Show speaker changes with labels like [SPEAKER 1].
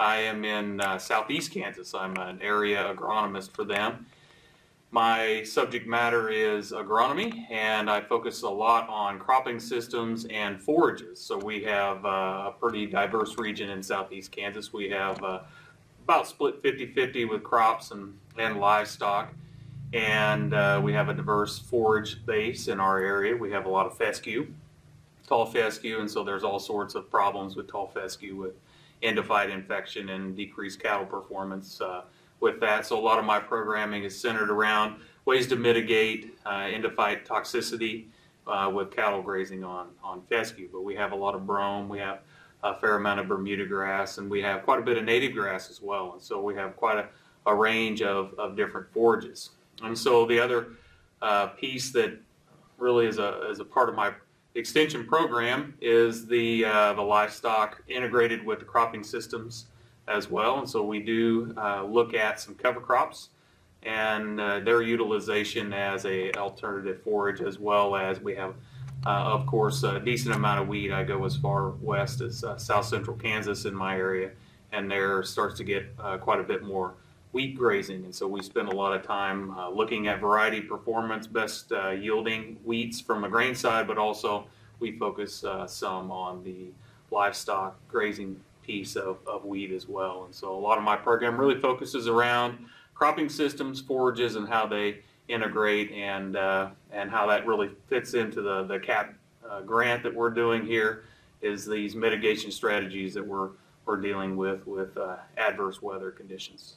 [SPEAKER 1] I am in uh, southeast Kansas. I'm an area agronomist for them. My subject matter is agronomy, and I focus a lot on cropping systems and forages. So we have uh, a pretty diverse region in southeast Kansas. We have uh, about split 50-50 with crops and, and livestock. And uh, we have a diverse forage base in our area. We have a lot of fescue, tall fescue, and so there's all sorts of problems with tall fescue with endophyte infection and decreased cattle performance uh, with that. So a lot of my programming is centered around ways to mitigate uh, endophyte toxicity uh, with cattle grazing on, on fescue. But we have a lot of brome, we have a fair amount of Bermuda grass, and we have quite a bit of native grass as well. And so we have quite a, a range of, of different forages. And so the other uh, piece that really is a, is a part of my extension program is the, uh, the livestock integrated with the cropping systems as well. And so we do uh, look at some cover crops and uh, their utilization as a alternative forage as well as we have uh, of course a decent amount of wheat. I go as far west as uh, south central Kansas in my area and there starts to get uh, quite a bit more wheat grazing and so we spend a lot of time uh, looking at variety performance, best yielding wheats from a grain side but also we focus some on the livestock grazing piece of, of wheat as well. And so a lot of my program really focuses around cropping systems, forages, and how they integrate and uh, and how that really fits into the the CAP uh, grant that we're doing here is these mitigation strategies that we're we're dealing with with uh, adverse weather conditions.